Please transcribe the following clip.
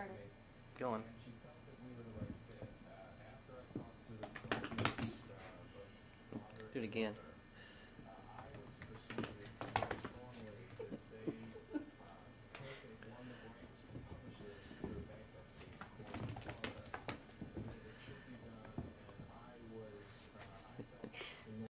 started. Going. Do it again.